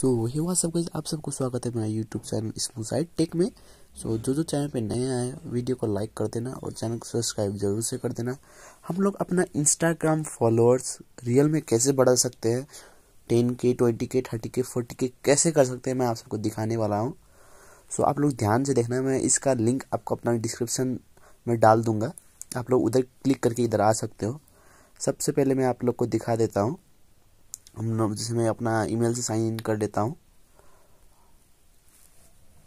तो वही हुआ सब कुछ। आप सबको स्वागत है मेरा यूट्यूब चैनल स्मूसाइड टेक में। सो जो जो चैनल पे नए आए वीडियो को लाइक कर देना और चैनल को सब्सक्राइब ज़रूर से कर देना। हम लोग अपना इंस्टाग्राम फॉलोअर्स रियल में कैसे बढ़ा सकते हैं? टेन के, ट्वेंटी के, थर्टी के, फोर्टी के कैसे कर सकते हैं? मैं आप सबको दिखाने वाला हूँ। सो आप लोग ध्यान से देखना, मैं इसका लिंक आपको अपना डिस्क्रिप्शन में डाल दूँगा। आप लोग उधर क्लिक करके इधर आ सकते हो। सबसे पहले मैं आप लोग को दिखा देता हूँ। हम जैसे मैं अपना ईमेल से साइन इन कर देता हूँ।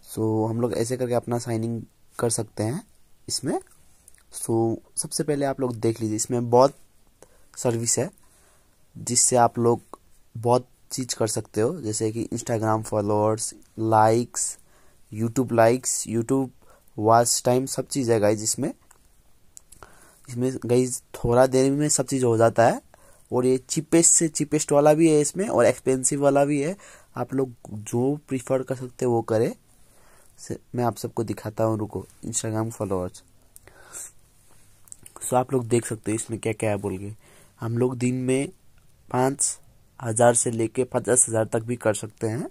सो so, हम लोग ऐसे करके अपना साइन इन कर सकते हैं इसमें। सो so, सबसे पहले आप लोग देख लीजिए इसमें बहुत सर्विस है जिससे आप लोग बहुत चीज़ कर सकते हो। जैसे कि Instagram followers likes YouTube likes YouTube watch time सब चीज़ है गाइज़ इसमें। इसमें गाइज़ थोड़ा देर में सब चीज़ हो जाता है। और ये चीपेस्ट से चीपेस्ट वाला भी है इसमें और एक्सपेंसिव वाला भी है। आप लोग जो प्रीफर कर सकते हो वो करें। मैं आप सबको दिखाता हूँ, रुको इंस्टाग्राम फॉलोअर्स सो आप लोग देख सकते हो इसमें क्या क्या है बोल के। हम लोग दिन में पाँच हज़ार से लेके पचास हज़ार तक भी कर सकते हैं।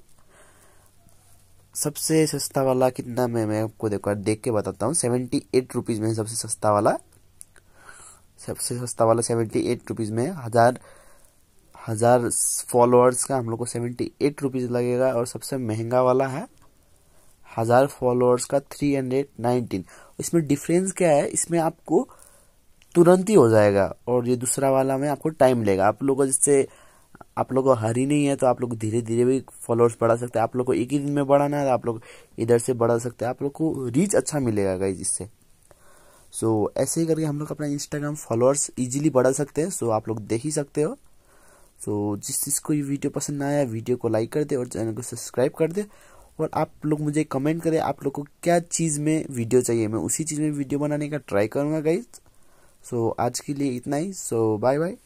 सबसे सस्ता वाला कितना में, मैं आपको देखो, देख के बताता हूँ। सेवेंटी एट रुपीज़ में सबसे सस्ता वाला सबसे सस्ता वाला सेवेंटी एट रुपीज़ में हज़ार हज़ार फॉलोअर्स का हम लोग को सेवेंटी एट रुपीज़ लगेगा और सबसे महँगा वाला है हज़ार फॉलोअर्स का थ्री हंड्रेड नाइनटीन इसमें डिफरेंस क्या है? इसमें आपको तुरंत ही हो जाएगा और ये दूसरा वाला में आपको टाइम लेगा। आप लोगों को जिससे आप लोगों को हरी नहीं है तो आप लोग धीरे धीरे भी फॉलोअर्स बढ़ा सकते हैं। आप लोग को एक ही दिन में बढ़ाना है तो आप लोग इधर से बढ़ा सकते हैं। आप लोग को रीच अच्छा मिलेगा गाइज़ इससे। सो so, ऐसे ही करके हम लोग अपना इंस्टाग्राम फॉलोअर्स इजीली बढ़ा सकते हैं। सो so, आप लोग देख ही सकते हो। सो so, जिस चीज़ को ये वीडियो पसंद आया वीडियो को लाइक कर दे और चैनल को सब्सक्राइब कर दे और आप लोग मुझे कमेंट करें आप लोग को क्या चीज़ में वीडियो चाहिए? मैं उसी चीज़ में वीडियो बनाने का ट्राई करूँगा गाइज़ सो so, आज के लिए इतना ही। सो बाय बाय